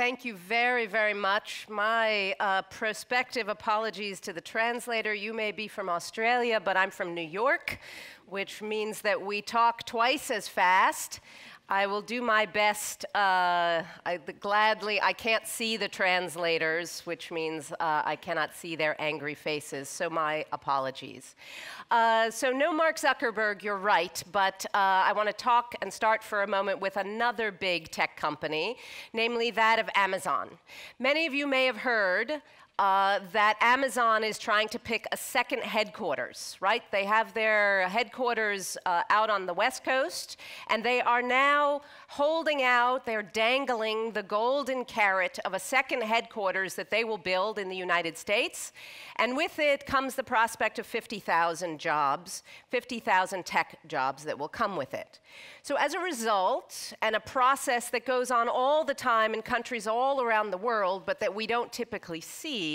Thank you very, very much. My uh, prospective apologies to the translator. You may be from Australia, but I'm from New York, which means that we talk twice as fast. I will do my best. Uh, I, gladly, I can't see the translators, which means uh, I cannot see their angry faces, so my apologies. Uh, so, no Mark Zuckerberg, you're right, but uh, I want to talk and start for a moment with another big tech company, namely that of Amazon. Many of you may have heard uh, that Amazon is trying to pick a second headquarters, right? They have their headquarters uh, out on the West Coast, and they are now holding out, they're dangling the golden carrot of a second headquarters that they will build in the United States. And with it comes the prospect of 50,000 jobs, 50,000 tech jobs that will come with it. So, as a result, and a process that goes on all the time in countries all around the world, but that we don't typically see,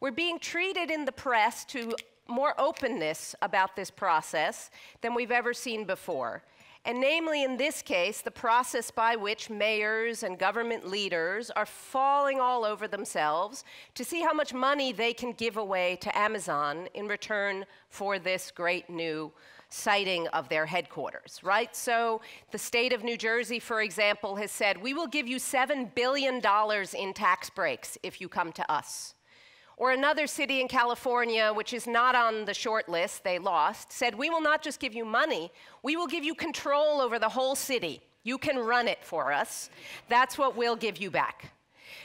we're being treated in the press to more openness about this process than we've ever seen before. And namely, in this case, the process by which mayors and government leaders are falling all over themselves to see how much money they can give away to Amazon in return for this great new siting of their headquarters, right? So the state of New Jersey, for example, has said, we will give you $7 billion in tax breaks if you come to us. Or another city in California, which is not on the short list, they lost, said, We will not just give you money, we will give you control over the whole city. You can run it for us. That's what we'll give you back.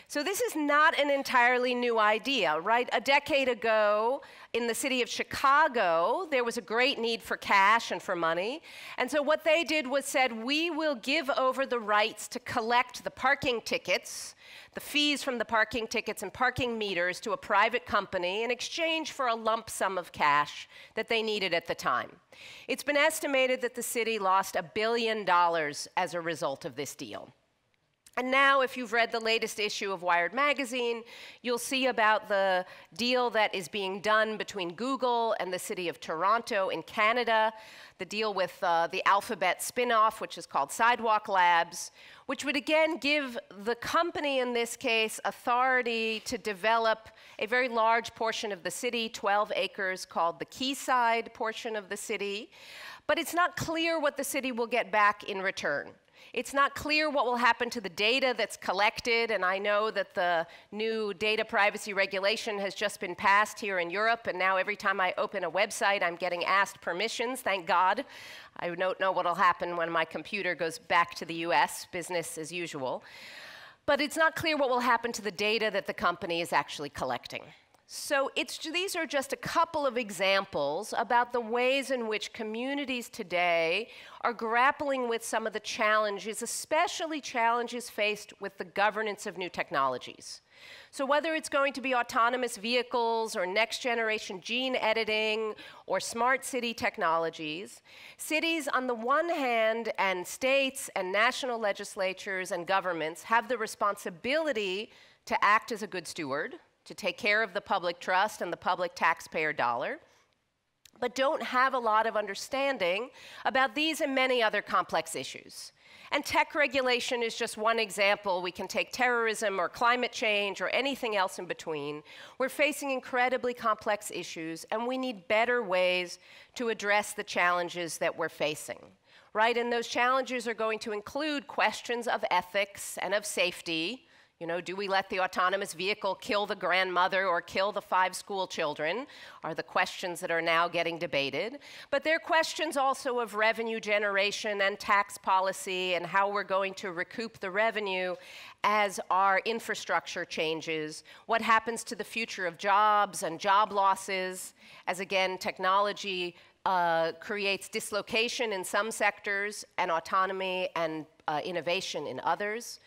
So, this is not an entirely new idea, right? A decade ago, in the city of Chicago, there was a great need for cash and for money. And so, what they did was said, we will give over the rights to collect the parking tickets, the fees from the parking tickets and parking meters to a private company in exchange for a lump sum of cash that they needed at the time. It's been estimated that the city lost a billion dollars as a result of this deal. And now, if you've read the latest issue of Wired Magazine, you'll see about the deal that is being done between Google and the city of Toronto in Canada, the deal with uh, the Alphabet spin-off, which is called Sidewalk Labs, which would again give the company in this case authority to develop a very large portion of the city, 12 acres, called the Quayside portion of the city. But it's not clear what the city will get back in return. It's not clear what will happen to the data that's collected, and I know that the new data privacy regulation has just been passed here in Europe, and now every time I open a website, I'm getting asked permissions, thank God. I don't know what will happen when my computer goes back to the US, business as usual. But it's not clear what will happen to the data that the company is actually collecting. So these are just a couple of examples about the ways in which communities today are grappling with some of the challenges, especially challenges faced with the governance of new technologies. So whether it's going to be autonomous vehicles or next generation gene editing or smart city technologies, cities on the one hand and states and national legislatures and governments have the responsibility to act as a good steward to take care of the public trust and the public taxpayer dollar, but don't have a lot of understanding about these and many other complex issues. And tech regulation is just one example. We can take terrorism or climate change or anything else in between. We're facing incredibly complex issues, and we need better ways to address the challenges that we're facing. Right? And those challenges are going to include questions of ethics and of safety, you know, do we let the autonomous vehicle kill the grandmother or kill the five school children? Are the questions that are now getting debated. But there are questions also of revenue generation and tax policy and how we're going to recoup the revenue as our infrastructure changes. What happens to the future of jobs and job losses as, again, technology uh, creates dislocation in some sectors and autonomy and uh, innovation in others.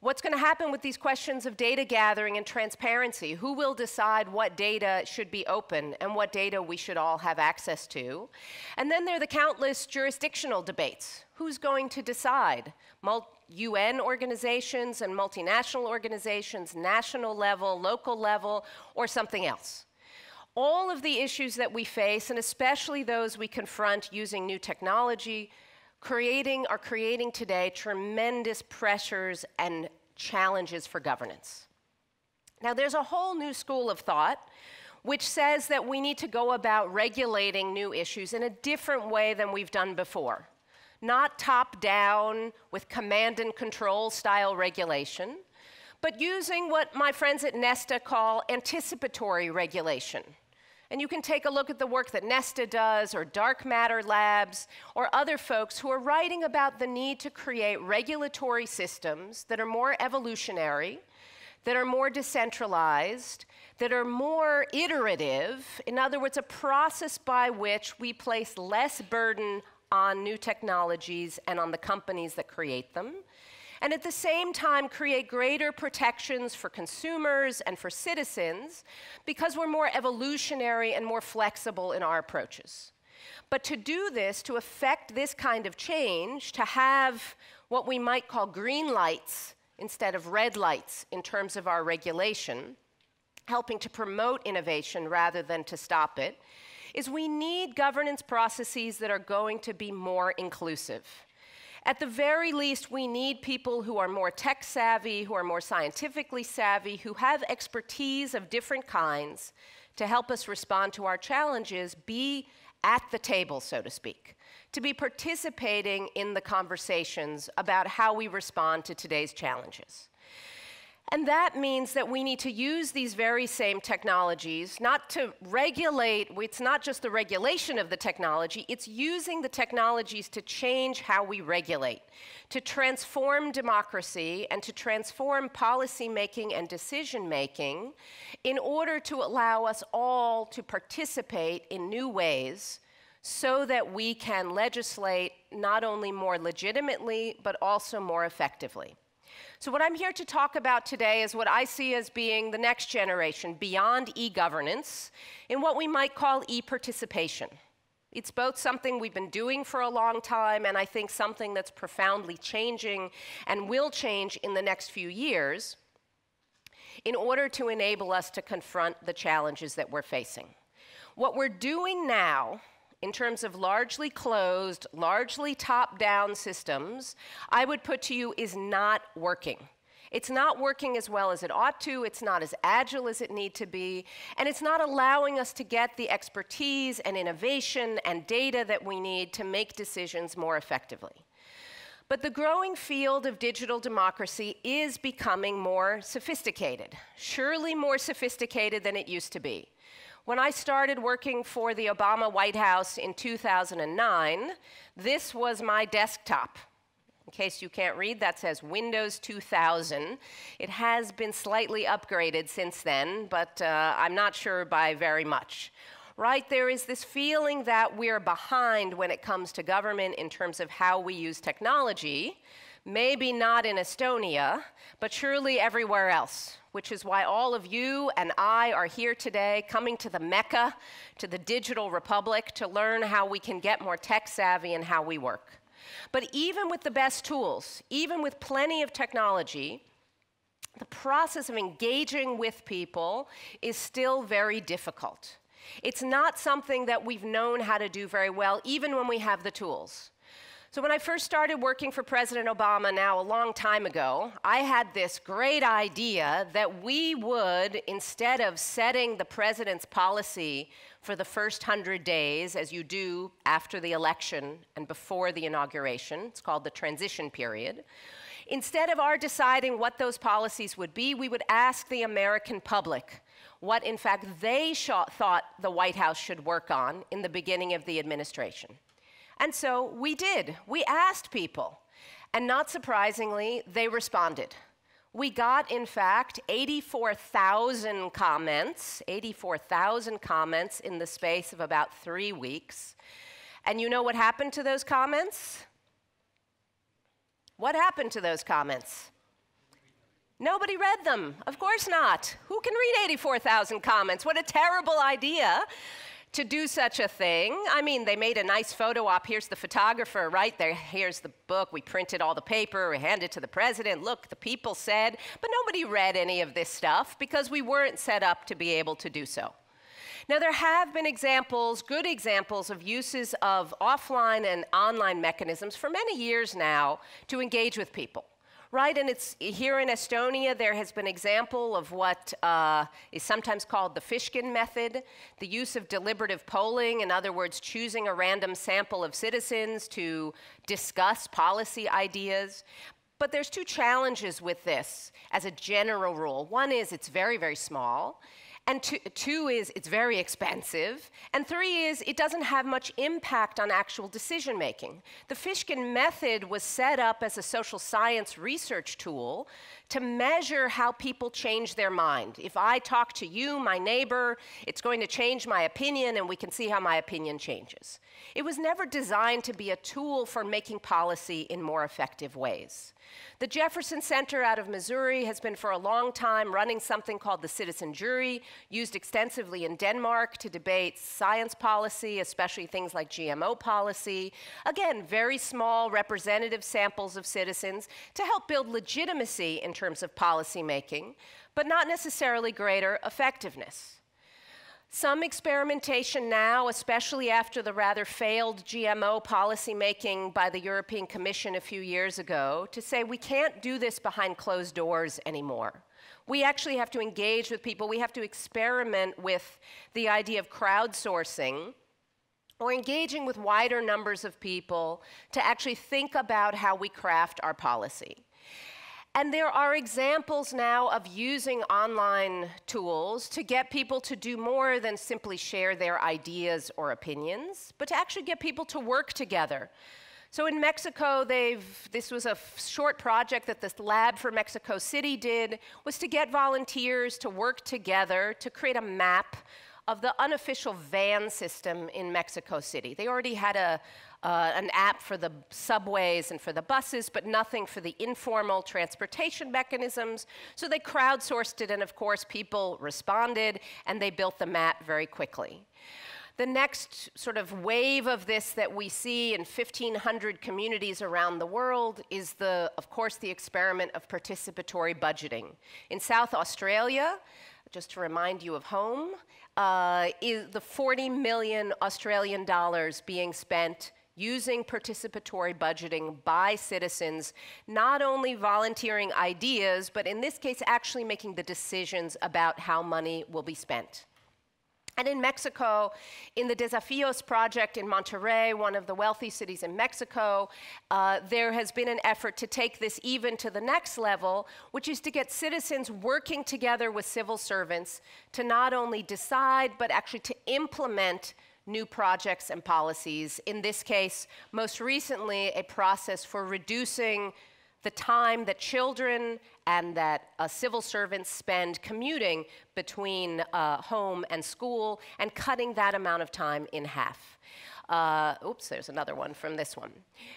What's going to happen with these questions of data gathering and transparency? Who will decide what data should be open and what data we should all have access to? And then there are the countless jurisdictional debates. Who's going to decide? Mul UN organizations and multinational organizations, national level, local level, or something else? All of the issues that we face, and especially those we confront using new technology, creating are creating today tremendous pressures and challenges for governance. Now, there's a whole new school of thought which says that we need to go about regulating new issues in a different way than we've done before. Not top down with command and control style regulation, but using what my friends at Nesta call anticipatory regulation. And you can take a look at the work that Nesta does, or Dark Matter Labs, or other folks who are writing about the need to create regulatory systems that are more evolutionary, that are more decentralized, that are more iterative. In other words, a process by which we place less burden on new technologies and on the companies that create them. And at the same time, create greater protections for consumers and for citizens because we're more evolutionary and more flexible in our approaches. But to do this, to affect this kind of change, to have what we might call green lights instead of red lights in terms of our regulation, helping to promote innovation rather than to stop it, is we need governance processes that are going to be more inclusive. At the very least, we need people who are more tech savvy, who are more scientifically savvy, who have expertise of different kinds to help us respond to our challenges, be at the table, so to speak to be participating in the conversations about how we respond to today's challenges. And that means that we need to use these very same technologies, not to regulate, it's not just the regulation of the technology, it's using the technologies to change how we regulate, to transform democracy and to transform policy making and decision making in order to allow us all to participate in new ways so that we can legislate not only more legitimately, but also more effectively. So, what I'm here to talk about today is what I see as being the next generation beyond e governance in what we might call e participation. It's both something we've been doing for a long time, and I think something that's profoundly changing and will change in the next few years in order to enable us to confront the challenges that we're facing. What we're doing now in terms of largely closed, largely top down systems, I would put to you is not working. It's not working as well as it ought to, it's not as agile as it need to be, and it's not allowing us to get the expertise and innovation and data that we need to make decisions more effectively. But the growing field of digital democracy is becoming more sophisticated, surely more sophisticated than it used to be. When I started working for the Obama White House in 2009, this was my desktop. In case you can't read, that says Windows 2000. It has been slightly upgraded since then, but uh, I'm not sure by very much. Right, there is this feeling that we're behind when it comes to government in terms of how we use technology. Maybe not in Estonia, but surely everywhere else, which is why all of you and I are here today, coming to the Mecca, to the digital republic, to learn how we can get more tech savvy in how we work. But even with the best tools, even with plenty of technology, the process of engaging with people is still very difficult. It's not something that we've known how to do very well, even when we have the tools. So, when I first started working for President Obama now a long time ago, I had this great idea that we would, instead of setting the president's policy for the first hundred days, as you do after the election and before the inauguration, it's called the transition period, instead of our deciding what those policies would be, we would ask the American public what, in fact, they thought the White House should work on in the beginning of the administration. And so we did. We asked people. And not surprisingly, they responded. We got, in fact, 84,000 comments, 84,000 comments in the space of about three weeks. And you know what happened to those comments? What happened to those comments? Nobody read them. Of course not. Who can read 84,000 comments? What a terrible idea to do such a thing. I mean, they made a nice photo op. Here's the photographer right there. Here's the book. We printed all the paper. We handed it to the president. Look, the people said. But nobody read any of this stuff because we weren't set up to be able to do so. Now, there have been examples, good examples, of uses of offline and online mechanisms for many years now to engage with people right? And it's here in Estonia, there has been example of what uh, is sometimes called the Fishkin method, the use of deliberative polling, in other words, choosing a random sample of citizens to discuss policy ideas. But there's two challenges with this as a general rule. One is it's very, very small. And two, two, is it's very expensive. And three is it doesn't have much impact on actual decision making. The Fishkin method was set up as a social science research tool to measure how people change their mind. If I talk to you, my neighbor, it's going to change my opinion, and we can see how my opinion changes. It was never designed to be a tool for making policy in more effective ways. The Jefferson Center out of Missouri has been for a long time running something called the citizen jury, used extensively in Denmark to debate science policy, especially things like GMO policy. Again, very small representative samples of citizens to help build legitimacy in terms of policy making, but not necessarily greater effectiveness. Some experimentation now, especially after the rather failed GMO policymaking by the European Commission a few years ago, to say we can't do this behind closed doors anymore. We actually have to engage with people. We have to experiment with the idea of crowdsourcing or engaging with wider numbers of people to actually think about how we craft our policy. And there are examples now of using online tools to get people to do more than simply share their ideas or opinions, but to actually get people to work together. So in Mexico, they've, this was a short project that this lab for Mexico City did, was to get volunteers to work together to create a map of the unofficial van system in Mexico City. They already had a, uh, an app for the subways and for the buses, but nothing for the informal transportation mechanisms. So they crowdsourced it, and of course, people responded, and they built the map very quickly. The next sort of wave of this that we see in 1,500 communities around the world is, the, of course, the experiment of participatory budgeting. In South Australia, just to remind you of home, uh, is the 40 million Australian dollars being spent using participatory budgeting by citizens, not only volunteering ideas, but in this case, actually making the decisions about how money will be spent. And in Mexico, in the Desafios project in Monterrey, one of the wealthy cities in Mexico, uh, there has been an effort to take this even to the next level, which is to get citizens working together with civil servants to not only decide, but actually to implement new projects and policies. In this case, most recently, a process for reducing the time that children and that uh, civil servants spend commuting between uh, home and school and cutting that amount of time in half. Uh, oops, there's another one from this one.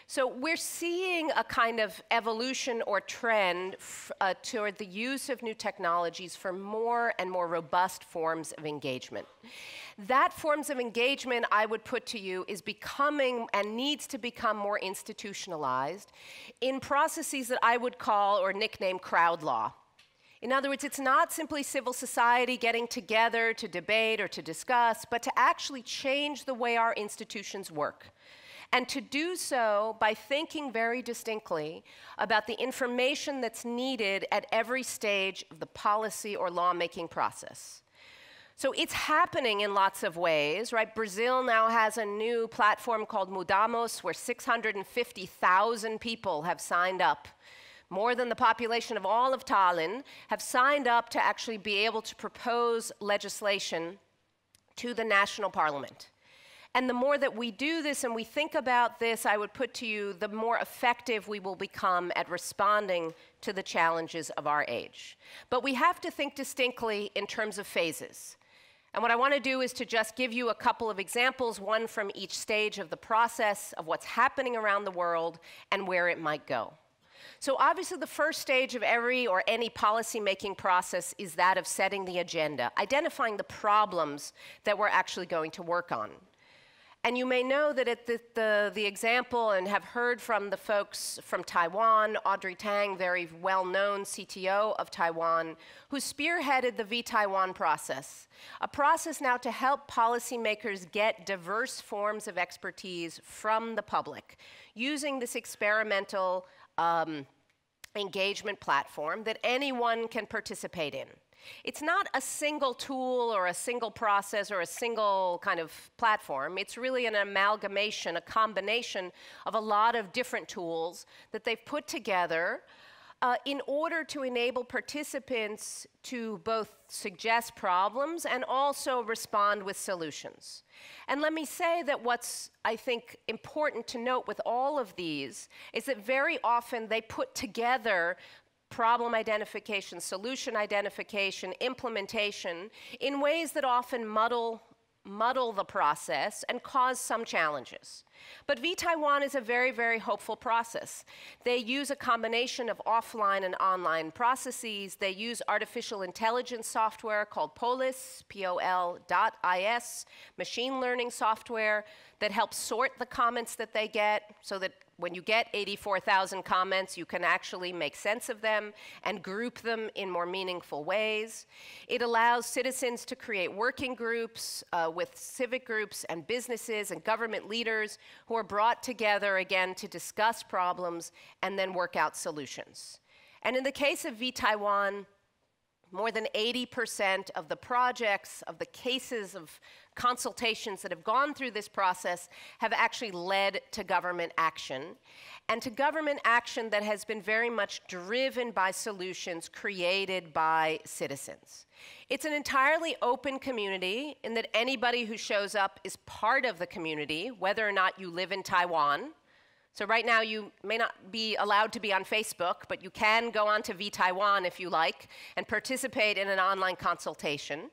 So we're seeing a kind of evolution or trend uh, toward the use of new technologies for more and more robust forms of engagement. That forms of engagement, I would put to you, is becoming and needs to become more institutionalized in processes that I would call or nickname crowd law. In other words, it's not simply civil society getting together to debate or to discuss, but to actually change the way our institutions work. And to do so by thinking very distinctly about the information that's needed at every stage of the policy or lawmaking process. So it's happening in lots of ways, right? Brazil now has a new platform called Mudamos where 650,000 people have signed up more than the population of all of Tallinn, have signed up to actually be able to propose legislation to the national parliament. And the more that we do this and we think about this, I would put to you, the more effective we will become at responding to the challenges of our age. But we have to think distinctly in terms of phases. And what I want to do is to just give you a couple of examples, one from each stage of the process of what's happening around the world and where it might go. So obviously the first stage of every or any policy-making process is that of setting the agenda, identifying the problems that we're actually going to work on. And you may know that at the, the, the, example and have heard from the folks from Taiwan, Audrey Tang, very well-known CTO of Taiwan, who spearheaded the vTaiwan process, a process now to help policymakers get diverse forms of expertise from the public, using this experimental um, engagement platform that anyone can participate in. It's not a single tool or a single process or a single kind of platform. It's really an amalgamation, a combination of a lot of different tools that they've put together uh, in order to enable participants to both suggest problems and also respond with solutions. And let me say that what's, I think, important to note with all of these is that very often they put together problem identification, solution identification, implementation in ways that often muddle muddle the process and cause some challenges. But vTaiwan is a very, very hopeful process. They use a combination of offline and online processes. They use artificial intelligence software called POLIS, P-O-L.is, machine learning software that helps sort the comments that they get so that when you get 84,000 comments, you can actually make sense of them and group them in more meaningful ways. It allows citizens to create working groups uh, with civic groups and businesses and government leaders who are brought together again to discuss problems and then work out solutions. And in the case of vTaiwan, more than 80% of the projects, of the cases of consultations that have gone through this process have actually led to government action, and to government action that has been very much driven by solutions created by citizens. It's an entirely open community in that anybody who shows up is part of the community, whether or not you live in Taiwan. So right now you may not be allowed to be on Facebook, but you can go on to vTaiwan if you like and participate in an online consultation.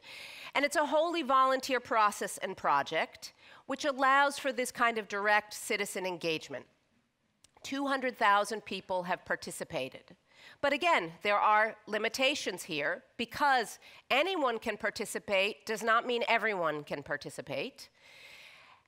And it's a wholly volunteer process and project, which allows for this kind of direct citizen engagement. 200,000 people have participated. But again, there are limitations here because anyone can participate does not mean everyone can participate.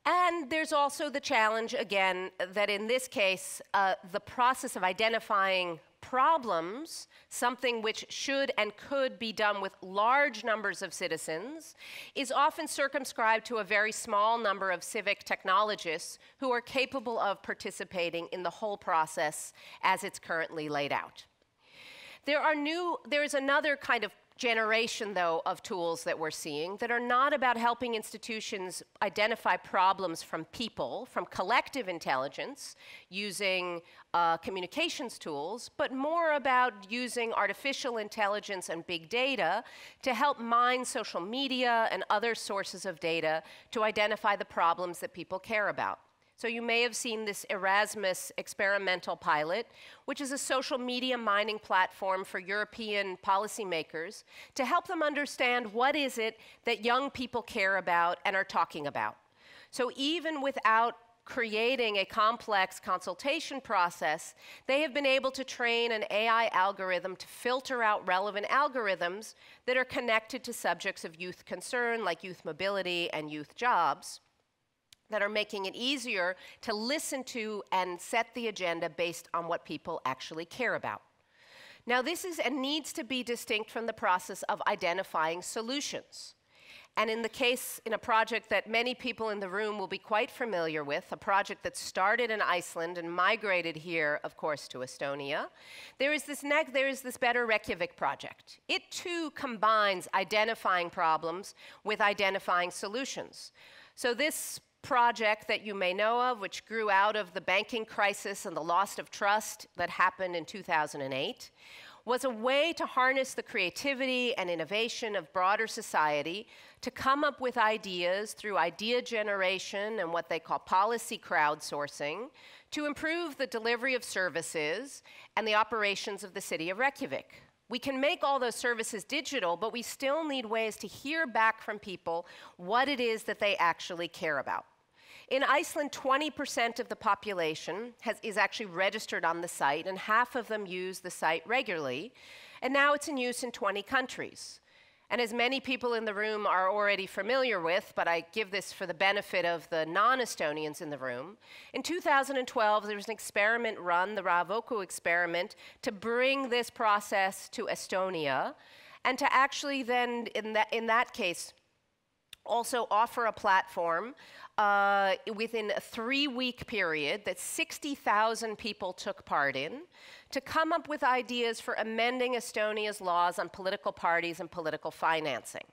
And there's also the challenge, again, that in this case, uh, the process of identifying problems, something which should and could be done with large numbers of citizens, is often circumscribed to a very small number of civic technologists who are capable of participating in the whole process as it's currently laid out. There are new, there is another kind of generation, though, of tools that we're seeing that are not about helping institutions identify problems from people, from collective intelligence, using uh, communications tools, but more about using artificial intelligence and big data to help mine social media and other sources of data to identify the problems that people care about. So you may have seen this Erasmus experimental pilot, which is a social media mining platform for European policymakers to help them understand what is it that young people care about and are talking about. So even without creating a complex consultation process, they have been able to train an AI algorithm to filter out relevant algorithms that are connected to subjects of youth concern, like youth mobility and youth jobs that are making it easier to listen to and set the agenda based on what people actually care about. Now, this is and needs to be distinct from the process of identifying solutions. And in the case, in a project that many people in the room will be quite familiar with, a project that started in Iceland and migrated here, of course, to Estonia, there is this, there is this Better Reykjavik project. It too combines identifying problems with identifying solutions. So this project that you may know of, which grew out of the banking crisis and the loss of trust that happened in 2008, was a way to harness the creativity and innovation of broader society to come up with ideas through idea generation and what they call policy crowdsourcing to improve the delivery of services and the operations of the city of Reykjavik. We can make all those services digital, but we still need ways to hear back from people what it is that they actually care about. In Iceland, 20% of the population has, is actually registered on the site, and half of them use the site regularly. And now it's in use in 20 countries. And as many people in the room are already familiar with, but I give this for the benefit of the non Estonians in the room, in 2012 there was an experiment run, the Rahvakogu experiment, to bring this process to Estonia and to actually then, in that, in that case, also offer a platform uh, within a three week period that 60,000 people took part in to come up with ideas for amending Estonia's laws on political parties and political financing.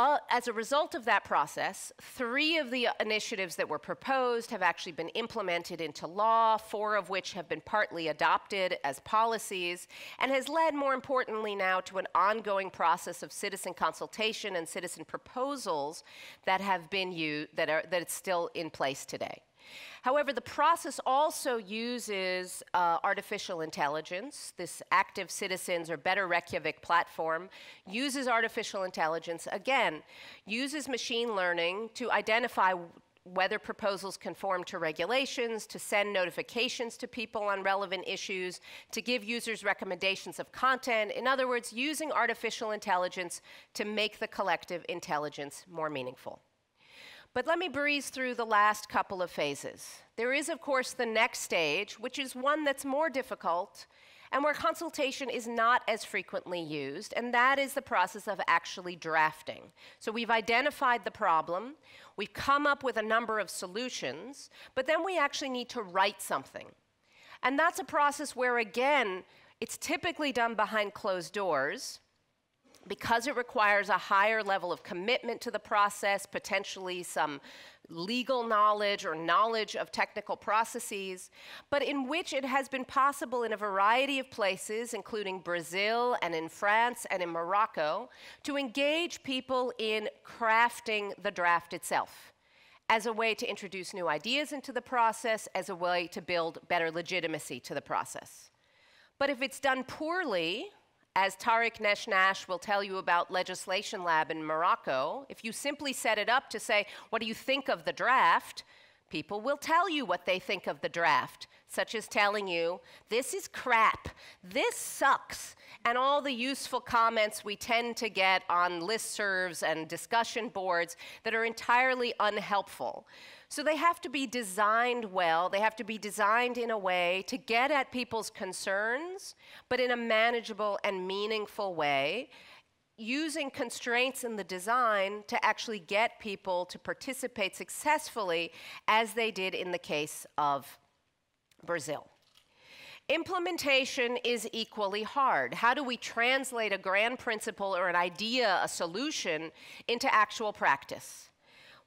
Uh, as a result of that process, three of the initiatives that were proposed have actually been implemented into law, four of which have been partly adopted as policies, and has led, more importantly, now to an ongoing process of citizen consultation and citizen proposals that have been used, that are that it's still in place today. However, the process also uses uh, artificial intelligence. This Active Citizens or Better Reykjavik platform uses artificial intelligence, again, uses machine learning to identify whether proposals conform to regulations, to send notifications to people on relevant issues, to give users recommendations of content. In other words, using artificial intelligence to make the collective intelligence more meaningful. But let me breeze through the last couple of phases. There is, of course, the next stage, which is one that's more difficult and where consultation is not as frequently used, and that is the process of actually drafting. So we've identified the problem, we've come up with a number of solutions, but then we actually need to write something. And that's a process where, again, it's typically done behind closed doors because it requires a higher level of commitment to the process, potentially some legal knowledge or knowledge of technical processes, but in which it has been possible in a variety of places, including Brazil and in France and in Morocco, to engage people in crafting the draft itself as a way to introduce new ideas into the process, as a way to build better legitimacy to the process. But if it's done poorly, as Tarik Nesh-Nash will tell you about Legislation Lab in Morocco, if you simply set it up to say, What do you think of the draft? people will tell you what they think of the draft, such as telling you, This is crap, this sucks, and all the useful comments we tend to get on listservs and discussion boards that are entirely unhelpful. So they have to be designed well. They have to be designed in a way to get at people's concerns, but in a manageable and meaningful way, using constraints in the design to actually get people to participate successfully, as they did in the case of Brazil. Implementation is equally hard. How do we translate a grand principle or an idea, a solution, into actual practice?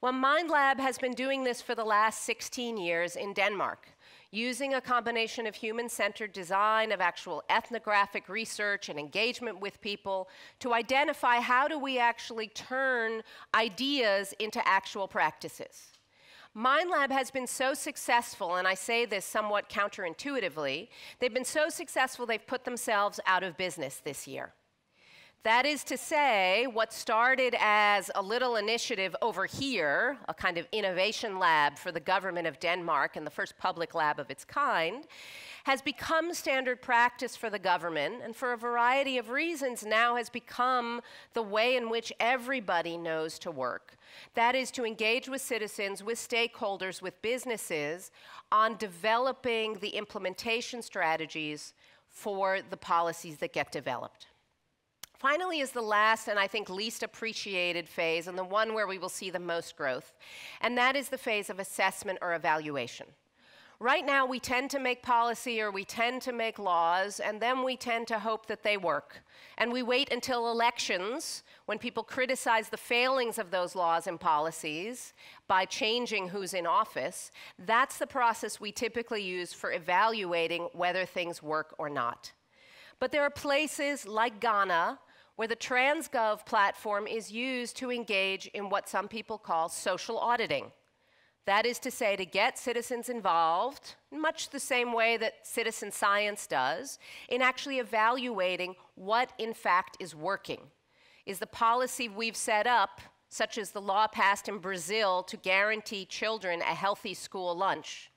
Well, MindLab has been doing this for the last 16 years in Denmark, using a combination of human centered design, of actual ethnographic research and engagement with people to identify how do we actually turn ideas into actual practices. MindLab has been so successful, and I say this somewhat counterintuitively, they've been so successful they've put themselves out of business this year. That is to say, what started as a little initiative over here, a kind of innovation lab for the government of Denmark and the first public lab of its kind, has become standard practice for the government and for a variety of reasons now has become the way in which everybody knows to work. That is to engage with citizens, with stakeholders, with businesses on developing the implementation strategies for the policies that get developed. Finally, is the last and I think least appreciated phase, and the one where we will see the most growth, and that is the phase of assessment or evaluation. Right now, we tend to make policy or we tend to make laws, and then we tend to hope that they work. And we wait until elections when people criticize the failings of those laws and policies by changing who's in office. That's the process we typically use for evaluating whether things work or not. But there are places like Ghana where the TransGov platform is used to engage in what some people call social auditing. That is to say, to get citizens involved, much the same way that citizen science does, in actually evaluating what in fact is working. Is the policy we've set up, such as the law passed in Brazil to guarantee children a healthy school lunch,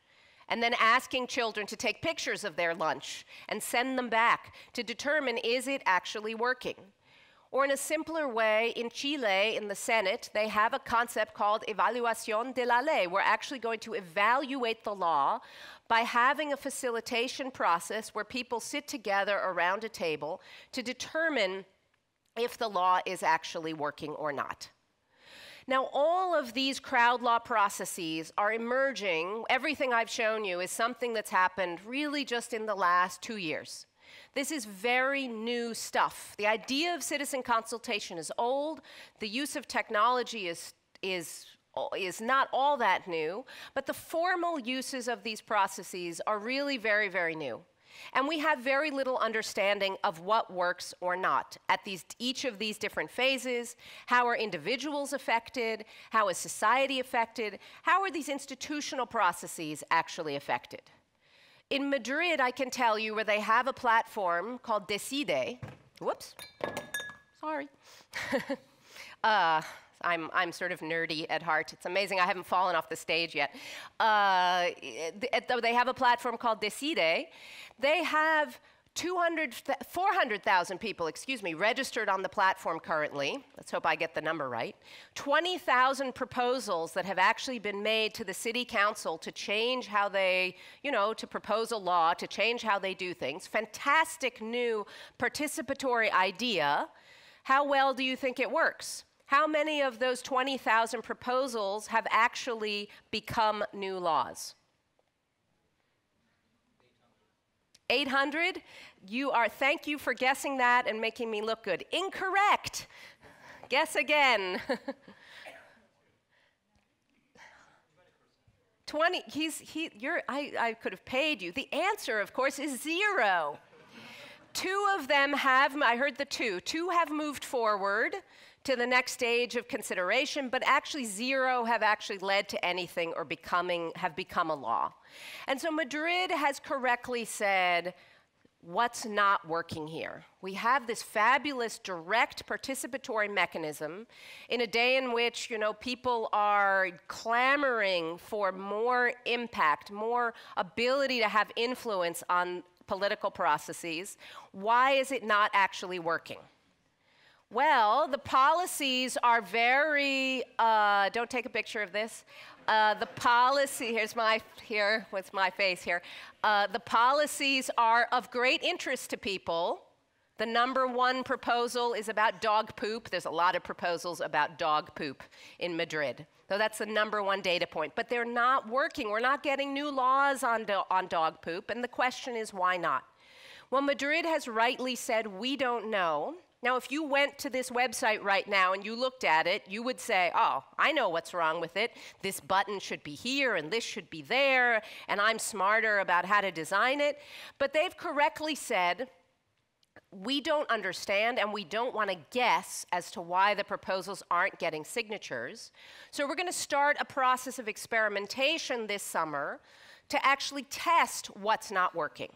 and then asking children to take pictures of their lunch and send them back to determine is it actually working? Or in a simpler way, in Chile, in the Senate, they have a concept called evaluación de la ley. We're actually going to evaluate the law by having a facilitation process where people sit together around a table to determine if the law is actually working or not. Now, all of these crowd law processes are emerging. Everything I've shown you is something that's happened really just in the last two years. This is very new stuff. The idea of citizen consultation is old. The use of technology is, is, is not all that new, but the formal uses of these processes are really very, very new. And we have very little understanding of what works or not at these, each of these different phases. How are individuals affected? How is society affected? How are these institutional processes actually affected? In Madrid, I can tell you where they have a platform called Decide. Whoops, sorry. uh, I'm, I'm sort of nerdy at heart. It's amazing I haven't fallen off the stage yet. Uh, they have a platform called Decide. They have 200, 400,000 people, excuse me, registered on the platform currently. Let's hope I get the number right. 20,000 proposals that have actually been made to the city council to change how they, you know, to propose a law, to change how they do things. Fantastic new participatory idea. How well do you think it works? How many of those 20,000 proposals have actually become new laws? 800? You are, thank you for guessing that and making me look good. Incorrect. Guess again. 20, he's, he, you're, I, I could have paid you. The answer, of course, is zero. two of them have, I heard the two, two have moved forward to the next stage of consideration, but actually zero have actually led to anything or becoming, have become a law. And so Madrid has correctly said, what's not working here? We have this fabulous direct participatory mechanism in a day in which, you know, people are clamoring for more impact, more ability to have influence on political processes. Why is it not actually working? Well, the policies are very, uh, don't take a picture of this. Uh, the policy, here's my, here with my face here. Uh, the policies are of great interest to people. The number one proposal is about dog poop. There's a lot of proposals about dog poop in Madrid. So that's the number one data point. But they're not working. We're not getting new laws on, do on dog poop. And the question is, why not? Well, Madrid has rightly said, we don't know. Now, if you went to this website right now and you looked at it, you would say, oh, I know what's wrong with it. This button should be here and this should be there, and I'm smarter about how to design it. But they've correctly said, we don't understand and we don't want to guess as to why the proposals aren't getting signatures. So we're going to start a process of experimentation this summer to actually test what's not working.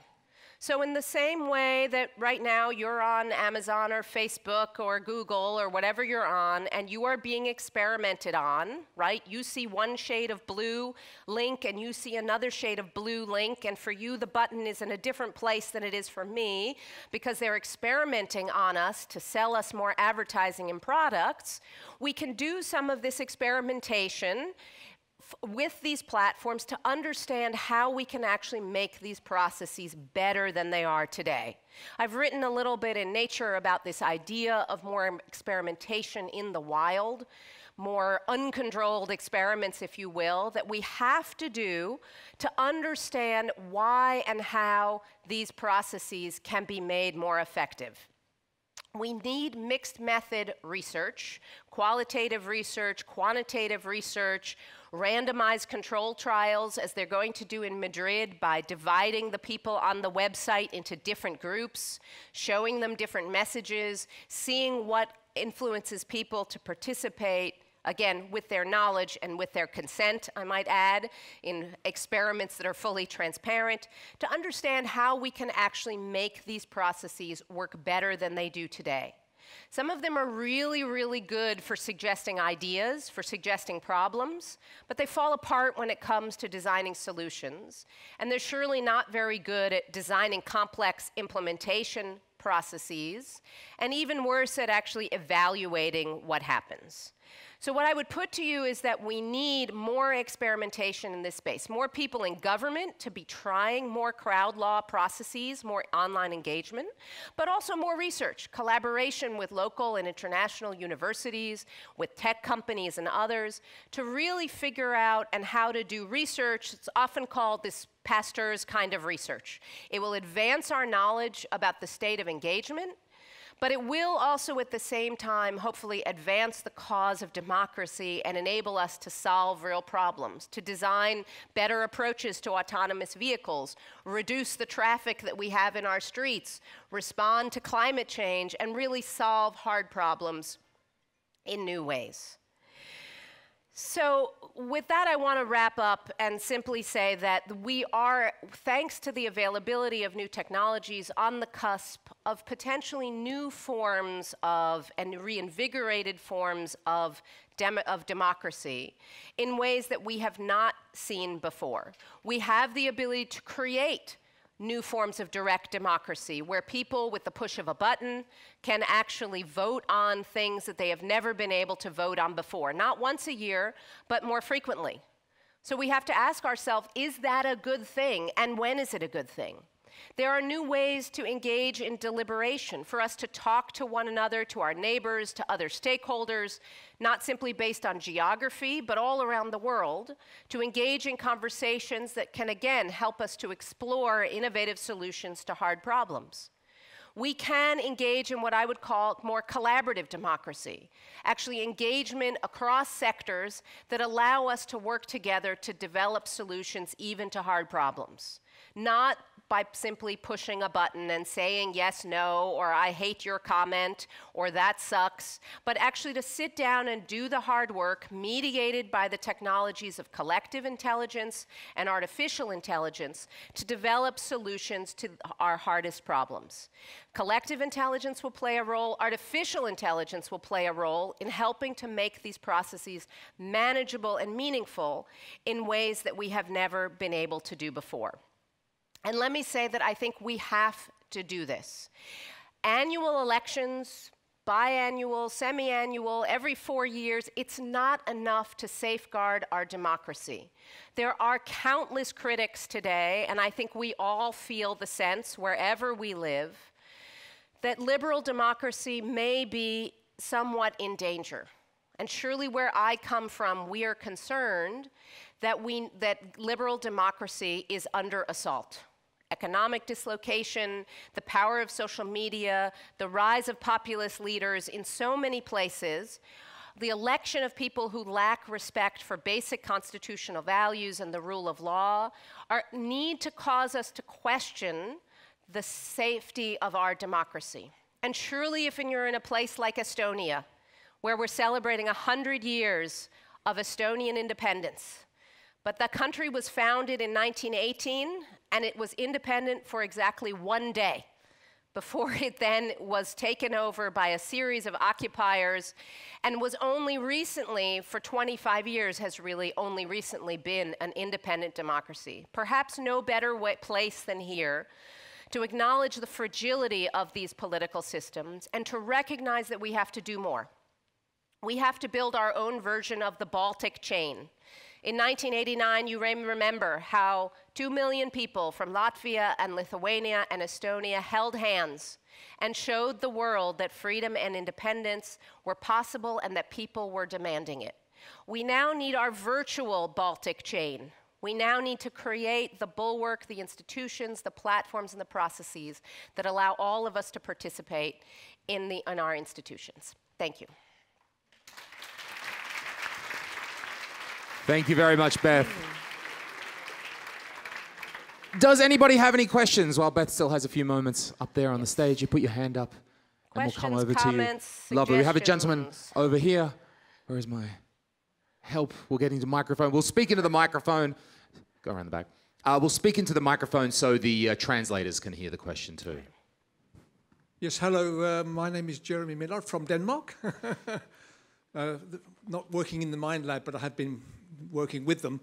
So, in the same way that right now you're on Amazon or Facebook or Google or whatever you're on, and you are being experimented on, right? You see one shade of blue link and you see another shade of blue link, and for you the button is in a different place than it is for me because they're experimenting on us to sell us more advertising and products. We can do some of this experimentation with these platforms to understand how we can actually make these processes better than they are today. I've written a little bit in Nature about this idea of more experimentation in the wild, more uncontrolled experiments, if you will, that we have to do to understand why and how these processes can be made more effective. We need mixed method research, qualitative research, quantitative research, randomized control trials, as they're going to do in Madrid by dividing the people on the website into different groups, showing them different messages, seeing what influences people to participate, again, with their knowledge and with their consent, I might add, in experiments that are fully transparent, to understand how we can actually make these processes work better than they do today. Some of them are really, really good for suggesting ideas, for suggesting problems, but they fall apart when it comes to designing solutions. And they're surely not very good at designing complex implementation processes, and even worse at actually evaluating what happens. So, what I would put to you is that we need more experimentation in this space, more people in government to be trying more crowd law processes, more online engagement, but also more research, collaboration with local and international universities, with tech companies and others, to really figure out and how to do research. It's often called this Pasteur's kind of research. It will advance our knowledge about the state of engagement but it will also at the same time hopefully advance the cause of democracy and enable us to solve real problems, to design better approaches to autonomous vehicles, reduce the traffic that we have in our streets, respond to climate change, and really solve hard problems in new ways. So, with that, I want to wrap up and simply say that we are, thanks to the availability of new technologies, on the cusp of potentially new forms of and reinvigorated forms of, dem of democracy in ways that we have not seen before. We have the ability to create new forms of direct democracy where people, with the push of a button, can actually vote on things that they have never been able to vote on before. Not once a year, but more frequently. So we have to ask ourselves is that a good thing? And when is it a good thing? There are new ways to engage in deliberation, for us to talk to one another, to our neighbors, to other stakeholders, not simply based on geography, but all around the world, to engage in conversations that can again help us to explore innovative solutions to hard problems we can engage in what I would call more collaborative democracy, actually, engagement across sectors that allow us to work together to develop solutions even to hard problems. Not by simply pushing a button and saying yes, no, or I hate your comment, or that sucks, but actually to sit down and do the hard work mediated by the technologies of collective intelligence and artificial intelligence to develop solutions to our hardest problems. Collective intelligence will play a role, artificial intelligence will play a role in helping to make these processes manageable and meaningful in ways that we have never been able to do before. And let me say that I think we have to do this. Annual elections, biannual, semi annual, every four years, it's not enough to safeguard our democracy. There are countless critics today, and I think we all feel the sense wherever we live that liberal democracy may be somewhat in danger. And surely, where I come from, we are concerned that, we, that liberal democracy is under assault economic dislocation, the power of social media, the rise of populist leaders in so many places, the election of people who lack respect for basic constitutional values and the rule of law are, need to cause us to question the safety of our democracy. And surely, if you're in a place like Estonia, where we're celebrating 100 years of Estonian independence, but the country was founded in 1918 and it was independent for exactly one day before it then was taken over by a series of occupiers and was only recently, for 25 years, has really only recently been an independent democracy. Perhaps no better place than here to acknowledge the fragility of these political systems and to recognize that we have to do more. We have to build our own version of the Baltic chain. In 1989, you may remember how two million people from Latvia and Lithuania and Estonia held hands and showed the world that freedom and independence were possible and that people were demanding it. We now need our virtual Baltic chain. We now need to create the bulwark, the institutions, the platforms, and the processes that allow all of us to participate in, the, in our institutions. Thank you. Thank you very much, Beth. Does anybody have any questions while Beth still has a few moments up there on the stage? You put your hand up and we'll come over to you. Lovely. We have a gentleman over here. Where is my help? We'll get into the microphone. We'll speak into the microphone. Go around the back. Uh, we'll speak into the microphone so the uh, translators can hear the question too. Yes, hello. Uh, my name is Jeremy Miller from Denmark. Uh, not working in the Mind Lab, but I have been working with them.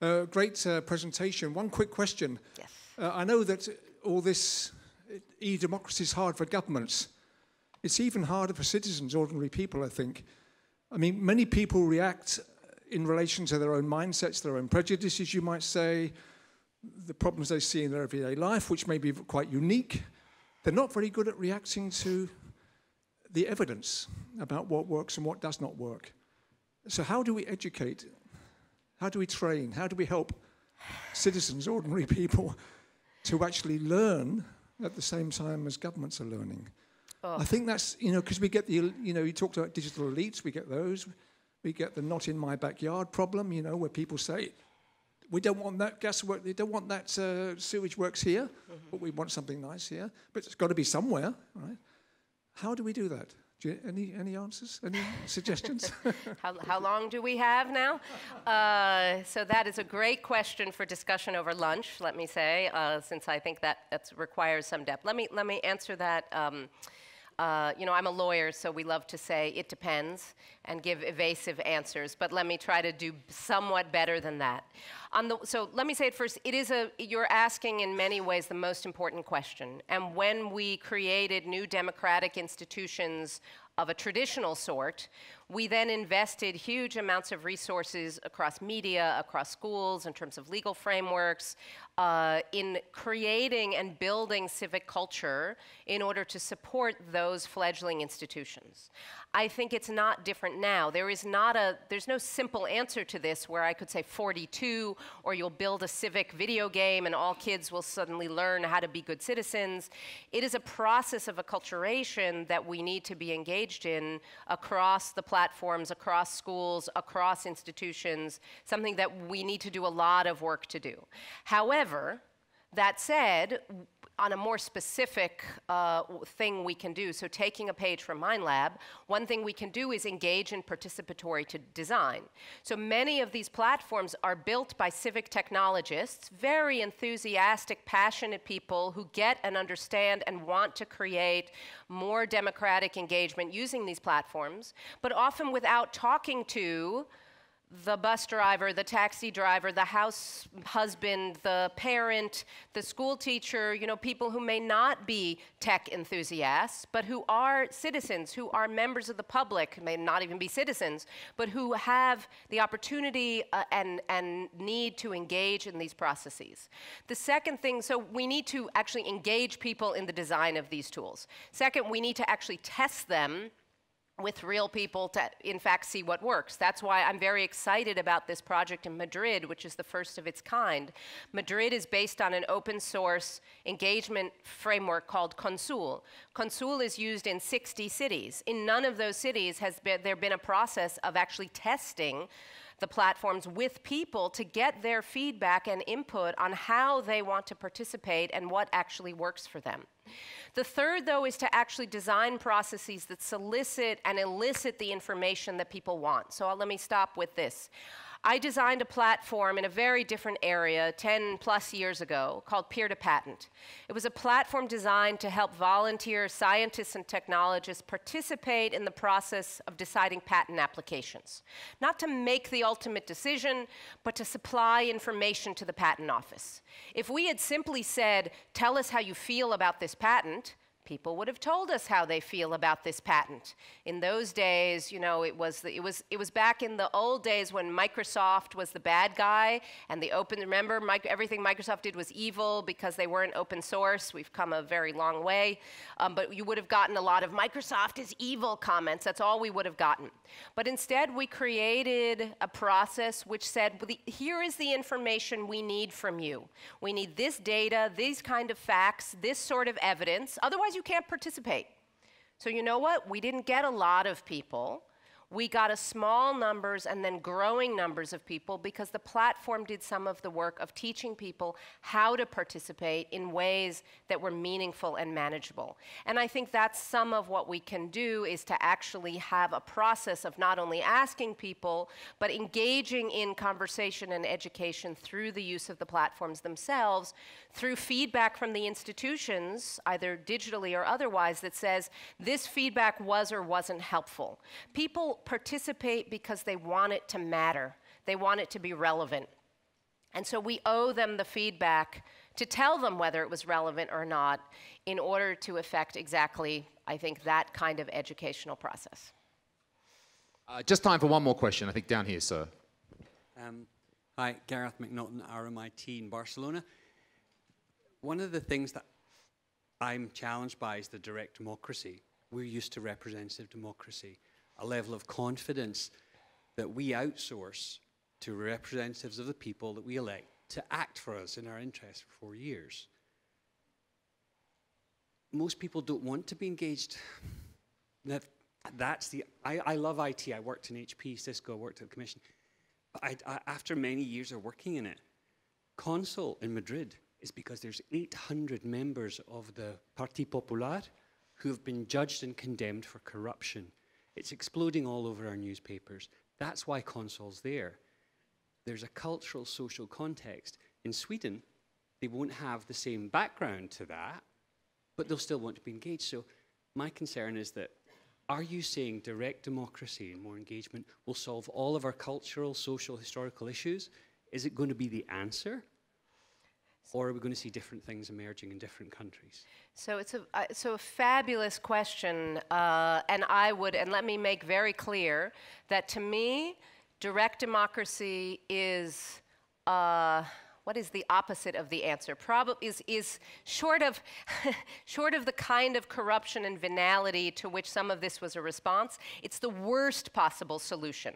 Uh, great uh, presentation. One quick question. Yes. Uh, I know that all this e-democracy is hard for governments. It's even harder for citizens, ordinary people, I think. I mean, many people react in relation to their own mindsets, their own prejudices, you might say, the problems they see in their everyday life, which may be quite unique. They're not very good at reacting to the evidence about what works and what does not work. So, how do we educate? How do we train? How do we help citizens, ordinary people, to actually learn at the same time as governments are learning? Oh. I think that's, you know, because we get the, you know, you talked about digital elites, we get those. We get the not in my backyard problem, you know, where people say, we don't want that gas work, they don't want that uh, sewage works here, mm-hmm. but we want something nice here. But it's got to be somewhere, right? How do we do that? You, any, any answers? Any suggestions? how, how, long do we have now? Uh, so that is a great question for discussion over lunch, let me say, uh, since I think that that requires some depth. Let me, let me answer that. Um, uh, you know, I'm a lawyer, so we love to say it depends and give evasive answers, but let me try to do somewhat better than that. On the, so let me say it first, it is a, you're asking in many ways the most important question. And when we created new democratic institutions of a traditional sort, we then invested huge amounts of resources across media, across schools, in terms of legal frameworks, uh, in creating and building civic culture in order to support those fledgling institutions. I think it's not different now. There is not a, there's no simple answer to this where I could say 42 or you'll build a civic video game and all kids will suddenly learn how to be good citizens. It is a process of acculturation that we need to be engaged in across the platforms, across schools, across institutions, something that we need to do a lot of work to do. However, that said, on a more specific uh, thing we can do, so taking a page from MindLab, one thing we can do is engage in participatory design. So many of these platforms are built by civic technologists, very enthusiastic, passionate people who get and understand and want to create more democratic engagement using these platforms, but often without talking to the bus driver, the taxi driver, the house husband, the parent, the school teacher, you know, people who may not be tech enthusiasts, but who are citizens, who are members of the public, may not even be citizens, but who have the opportunity uh, and, and need to engage in these processes. The second thing, so we need to actually engage people in the design of these tools. Second, we need to actually test them with real people to, in fact, see what works. That's why I'm very excited about this project in Madrid, which is the first of its kind. Madrid is based on an open source engagement framework called Consul. Consul is used in 60 cities. In none of those cities has been, there been a process of actually testing the platforms with people to get their feedback and input on how they want to participate and what actually works for them. The third, though, is to actually design processes that solicit and elicit the information that people want. So I'll, let me stop with this. I designed a platform in a very different area 10 plus years ago called Peer to Patent. It was a platform designed to help volunteer scientists and technologists participate in the process of deciding patent applications. Not to make the ultimate decision, but to supply information to the patent office. If we had simply said, tell us how you feel about this patent, people would have told us how they feel about this patent. In those days, you know, it was, the, it was, it was back in the old days when Microsoft was the bad guy and the open, remember, everything Microsoft did was evil because they weren't open source. We've come a very long way. Um, but you would have gotten a lot of Microsoft is evil comments. That's all we would have gotten. But instead, we created a process which said, here is the information we need from you. We need this data, these kind of facts, this sort of evidence. Otherwise, you can't participate. So you know what? We didn't get a lot of people we got a small numbers and then growing numbers of people because the platform did some of the work of teaching people how to participate in ways that were meaningful and manageable. And I think that's some of what we can do is to actually have a process of not only asking people, but engaging in conversation and education through the use of the platforms themselves, through feedback from the institutions, either digitally or otherwise, that says this feedback was or wasn't helpful. People participate because they want it to matter, they want it to be relevant. And so we owe them the feedback to tell them whether it was relevant or not in order to affect exactly, I think, that kind of educational process. Uh, just time for one more question, I think down here, sir. Um, hi, Gareth McNaughton, RMIT in Barcelona. One of the things that I'm challenged by is the direct democracy. We're used to representative democracy, a level of confidence that we outsource to representatives of the people that we elect to act for us in our interest for four years. Most people don't want to be engaged. That, that's the, I, I love IT. I worked in HP, Cisco, I worked at the Commission. But I, I, after many years of working in it, Consul in Madrid is because there's 800 members of the Parti Popular who have been judged and condemned for corruption. It's exploding all over our newspapers. That's why Consul's there. There's a cultural, social context. In Sweden, they won't have the same background to that, but they'll still want to be engaged. So my concern is that are you saying direct democracy and more engagement will solve all of our cultural, social, historical issues? Is it going to be the answer? Or are we going to see different things emerging in different countries? So it's a, uh, so a fabulous question, uh, and I would, and let me make very clear that to me, direct democracy is, uh, what is the opposite of the answer? Probably is, is short of, short of the kind of corruption and venality to which some of this was a response, it's the worst possible solution.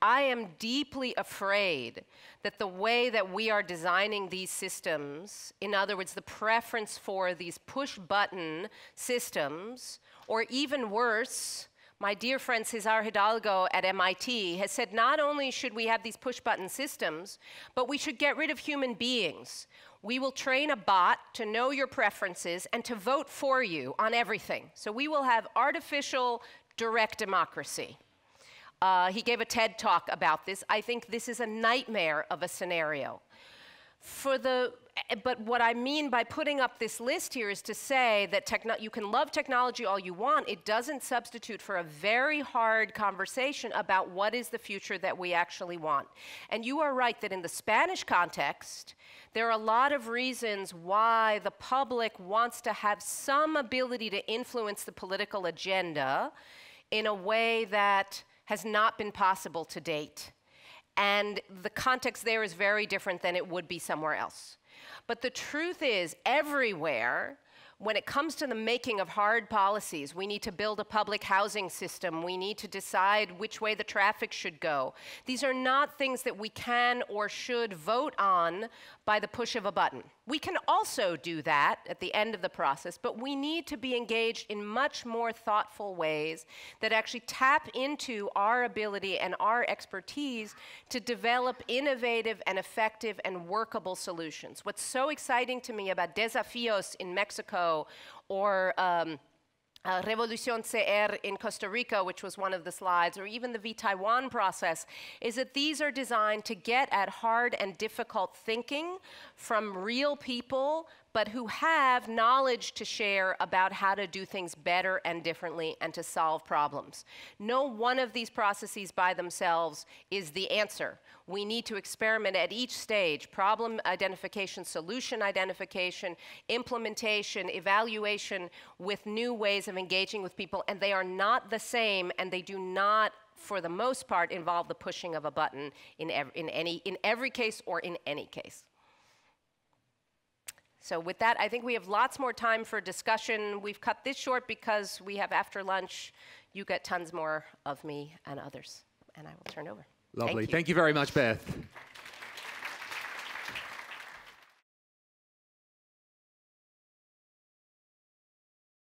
I am deeply afraid that the way that we are designing these systems, in other words, the preference for these push button systems, or even worse, my dear friend Cesar Hidalgo at MIT has said not only should we have these push button systems, but we should get rid of human beings. We will train a bot to know your preferences and to vote for you on everything. So we will have artificial direct democracy. Uh, he gave a TED talk about this. I think this is a nightmare of a scenario. For the, but what I mean by putting up this list here is to say that you can love technology all you want. It doesn't substitute for a very hard conversation about what is the future that we actually want. And you are right that in the Spanish context, there are a lot of reasons why the public wants to have some ability to influence the political agenda in a way that has not been possible to date. And the context there is very different than it would be somewhere else. But the truth is, everywhere, when it comes to the making of hard policies, we need to build a public housing system. We need to decide which way the traffic should go. These are not things that we can or should vote on by the push of a button. We can also do that at the end of the process, but we need to be engaged in much more thoughtful ways that actually tap into our ability and our expertise to develop innovative and effective and workable solutions. What's so exciting to me about Desafios in Mexico or um, uh, Revolucion CR in Costa Rica, which was one of the slides, or even the vTaiwan process, is that these are designed to get at hard and difficult thinking from real people but who have knowledge to share about how to do things better and differently and to solve problems. No one of these processes by themselves is the answer. We need to experiment at each stage problem identification, solution identification, implementation, evaluation with new ways of engaging with people, and they are not the same and they do not for the most part, involve the pushing of a button in, ev in, any, in every case or in any case. So with that, I think we have lots more time for discussion. We've cut this short because we have after lunch. You get tons more of me and others. And I will turn over. Lovely. Thank you, Thank you very much, Beth.